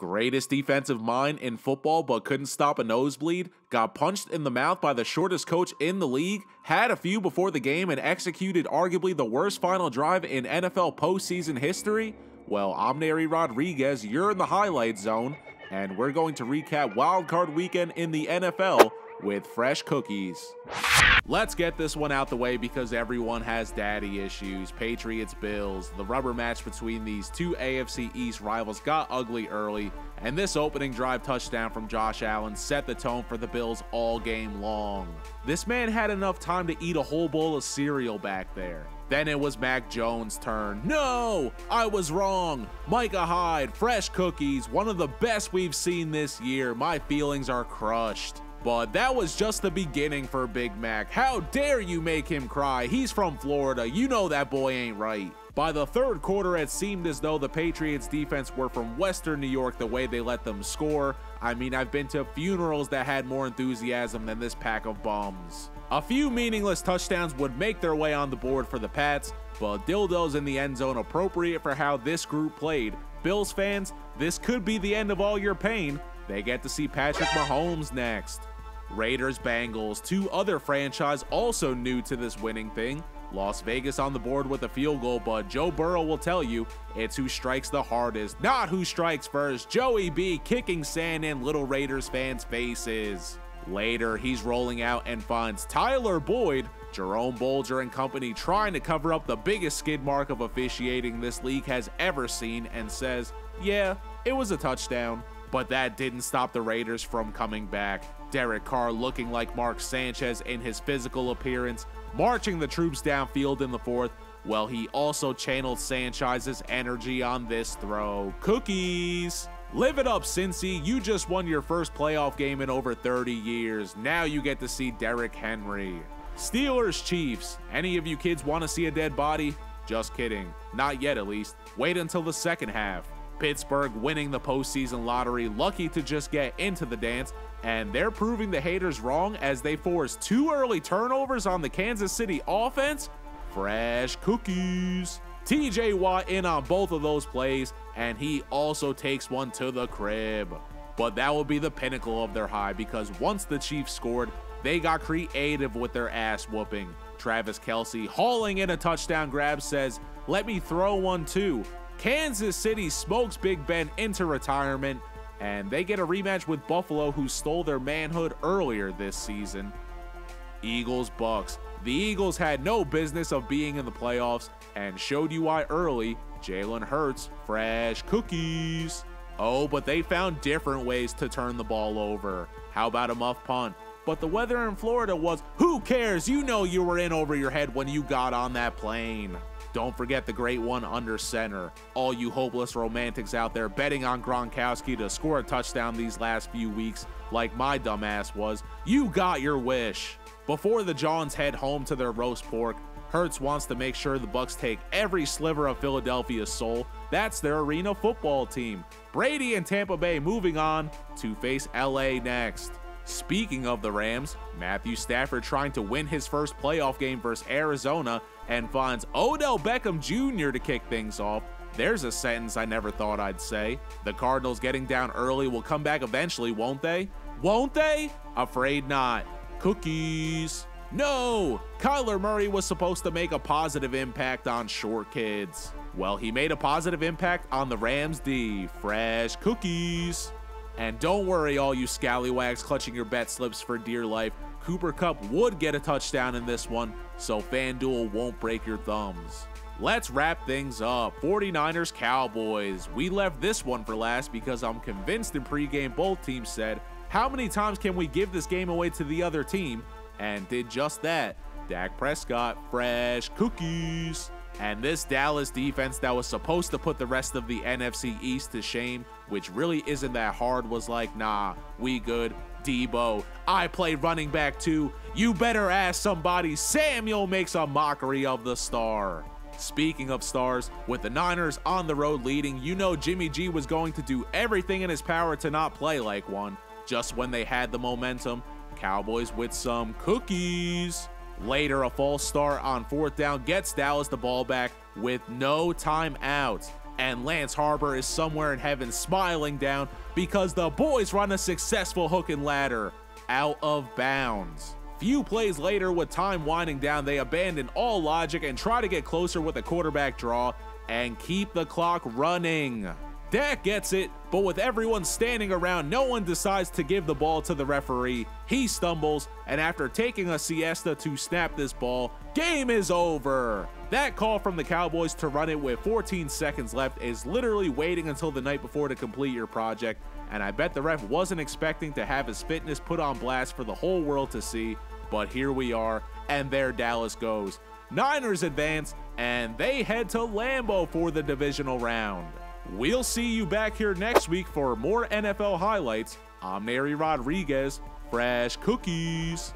Greatest defensive mind in football, but couldn't stop a nosebleed, got punched in the mouth by the shortest coach in the league, had a few before the game, and executed arguably the worst final drive in NFL postseason history? Well, I'm Nery Rodriguez, you're in the highlight zone, and we're going to recap Wild Card weekend in the NFL with fresh cookies. Let's get this one out the way because everyone has daddy issues. Patriots, Bills. The rubber match between these two AFC East rivals got ugly early, and this opening drive touchdown from Josh Allen set the tone for the Bills all game long. This man had enough time to eat a whole bowl of cereal back there. Then it was Mac Jones' turn. No, I was wrong. Micah Hyde, fresh cookies, one of the best we've seen this year. My feelings are crushed. But that was just the beginning for Big Mac. How dare you make him cry? He's from Florida. You know that boy ain't right. By the third quarter, it seemed as though the Patriots defense were from Western New York the way they let them score. I mean, I've been to funerals that had more enthusiasm than this pack of bums. A few meaningless touchdowns would make their way on the board for the Pats, but dildos in the end zone appropriate for how this group played. Bills fans, this could be the end of all your pain. They get to see Patrick Mahomes next. Raiders Bengals, two other franchise also new to this winning thing. Las Vegas on the board with a field goal, but Joe Burrow will tell you it's who strikes the hardest, not who strikes first. Joey B kicking sand in little Raiders fans' faces. Later, he's rolling out and finds Tyler Boyd, Jerome Boger and company trying to cover up the biggest skid mark of officiating this league has ever seen and says, yeah, it was a touchdown. But that didn't stop the Raiders from coming back. Derek Carr looking like Mark Sanchez in his physical appearance, marching the troops downfield in the fourth, well, he also channeled Sanchez's energy on this throw. Cookies! Live it up, Cincy. You just won your first playoff game in over 30 years. Now you get to see Derrick Henry. Steelers Chiefs. Any of you kids want to see a dead body? Just kidding. Not yet, at least. Wait until the second half. Pittsburgh winning the postseason lottery, lucky to just get into the dance, and they're proving the haters wrong as they force two early turnovers on the Kansas City offense. Fresh cookies. TJ Watt in on both of those plays, and he also takes one to the crib. But that will be the pinnacle of their high because once the Chiefs scored, they got creative with their ass whooping. Travis Kelce hauling in a touchdown grab says, Let me throw one too. Kansas City smokes Big Ben into retirement, and they get a rematch with Buffalo, who stole their manhood earlier this season. Eagles Bucs. The Eagles had no business of being in the playoffs and showed you why early. Jalen Hurts, fresh cookies. Oh, but they found different ways to turn the ball over. How about a muff punt? But the weather in Florida was who cares? You know you were in over your head when you got on that plane. Don't forget the great one under center. All you hopeless romantics out there betting on Gronkowski to score a touchdown these last few weeks, like my dumbass was, you got your wish. Before the Johns head home to their roast pork, Hurts wants to make sure the Bucs take every sliver of Philadelphia's soul. That's their arena football team. Brady and Tampa Bay moving on to face LA next. Speaking of the Rams, Matthew Stafford trying to win his first playoff game versus Arizona and finds Odell Beckham Jr. to kick things off. There's a sentence I never thought I'd say. The Cardinals getting down early will come back eventually, won't they? Won't they? Afraid not. Cookies. No! Kyler Murray was supposed to make a positive impact on short kids. Well, he made a positive impact on the Rams D. Fresh cookies. And don't worry, all you scallywags clutching your bet slips for dear life. Cooper Kupp would get a touchdown in this one, so FanDuel won't break your thumbs. Let's wrap things up. 49ers Cowboys. We left this one for last because I'm convinced in pregame both teams said, How many times can we give this game away to the other team? And did just that. Dak Prescott, fresh cookies. And this Dallas defense that was supposed to put the rest of the NFC East to shame, which really isn't that hard, was like, nah, we good. Deebo, I play running back too. You better ask somebody. Samuel makes a mockery of the star. Speaking of stars, with the Niners on the road leading, you know Jimmy G was going to do everything in his power to not play like one. Just when they had the momentum, Cowboys with some cookies. Later, a false start on fourth down gets Dallas the ball back with no timeouts. and Lance Harbor is somewhere in heaven smiling down because the boys run a successful hook and ladder out of bounds. Few plays later, with time winding down, they abandon all logic and try to get closer with a quarterback draw and keep the clock running. Dak gets it, but with everyone standing around, no one decides to give the ball to the referee. He stumbles, and after taking a siesta to snap this ball, game is over. That call from the Cowboys to run it with 14 seconds left is literally waiting until the night before to complete your project, and I bet the ref wasn't expecting to have his fitness put on blast for the whole world to see, but here we are, and there Dallas goes. Niners advance, and they head to Lambeau for the divisional round. We'll see you back here next week for more NFL highlights. I'm Nery Rodriguez. Fresh cookies.